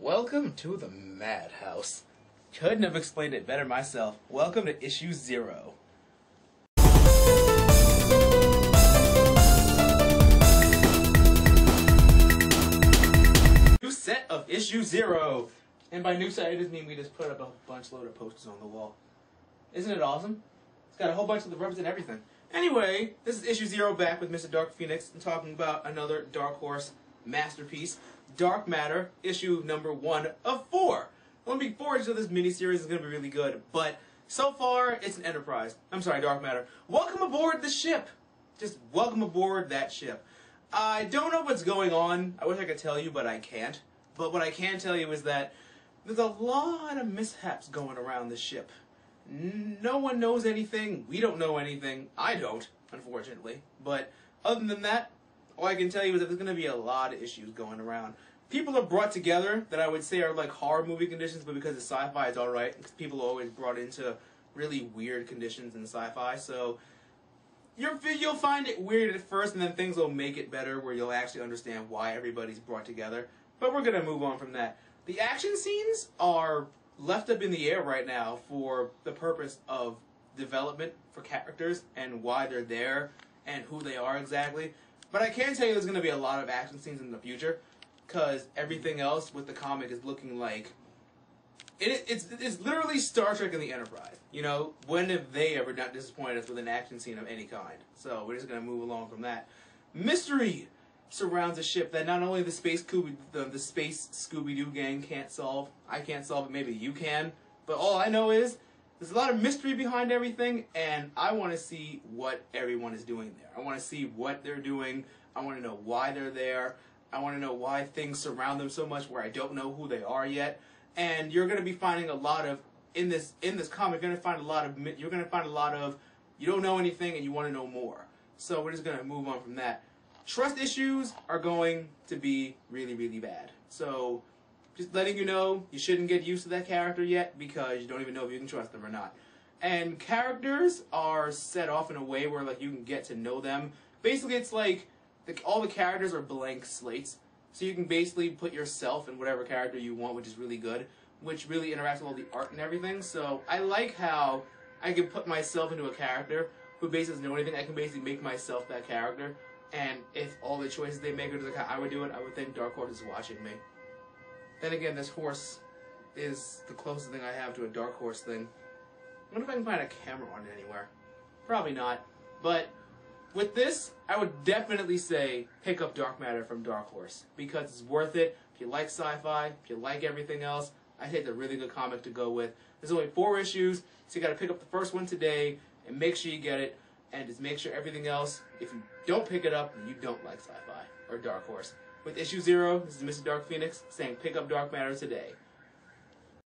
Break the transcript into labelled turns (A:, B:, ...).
A: Welcome to the madhouse. Couldn't have explained it better myself. Welcome to issue zero. New set of issue zero. And by new set, I just mean we just put up a bunch load of posters on the wall. Isn't it awesome? It's got a whole bunch of the rubs and everything. Anyway, this is issue zero back with Mr. Dark Phoenix and talking about another Dark Horse masterpiece, Dark Matter, issue number one of four. I'm looking forward to this miniseries. It's going to be really good. But so far, it's an Enterprise. I'm sorry, Dark Matter. Welcome aboard the ship. Just welcome aboard that ship. I don't know what's going on. I wish I could tell you, but I can't. But what I can tell you is that there's a lot of mishaps going around the ship. No one knows anything. We don't know anything. I don't, unfortunately. But other than that, all I can tell you is that there's going to be a lot of issues going around. People are brought together that I would say are like horror movie conditions, but because it's sci-fi, it's all right. Because people are always brought into really weird conditions in sci-fi, so you're, you'll find it weird at first, and then things will make it better, where you'll actually understand why everybody's brought together. But we're gonna move on from that. The action scenes are left up in the air right now for the purpose of development for characters and why they're there and who they are exactly. But I can tell you there's gonna be a lot of action scenes in the future, because everything else with the comic is looking like it, it's it's literally Star Trek and the Enterprise. You know, when have they ever not disappointed us with an action scene of any kind? So we're just gonna move along from that. Mystery surrounds a ship that not only the space Scooby the, the space Scooby Doo gang can't solve. I can't solve it. Maybe you can. But all I know is there's a lot of mystery behind everything, and I want to see what everyone is doing there. I want to see what they're doing. I want to know why they're there. I want to know why things surround them so much where I don't know who they are yet. And you're going to be finding a lot of in this in this comic. You're going to find a lot of you're going to find a lot of you don't know anything and you want to know more. So we're just going to move on from that. Trust issues are going to be really really bad. So just letting you know you shouldn't get used to that character yet because you don't even know if you can trust them or not. And characters are set off in a way where like you can get to know them. Basically, it's like the, all the characters are blank slates, so you can basically put yourself in whatever character you want, which is really good, which really interacts with all the art and everything. So I like how I can put myself into a character who basically doesn't know anything. I can basically make myself that character, and if all the choices they make are just like how I would do it, I would think Dark Horse is watching me. Then again, this horse is the closest thing I have to a dark horse thing. I wonder if I can find a camera on it anywhere. Probably not. But with this, I would definitely say pick up Dark Matter from Dark Horse because it's worth it. If you like sci-fi, if you like everything else, I think it's a really good comic to go with. There's only four issues, so you got to pick up the first one today and make sure you get it. And just make sure everything else, if you don't pick it up, you don't like sci-fi or Dark Horse. With issue zero, this is Mr. Dark Phoenix saying pick up Dark Matter today.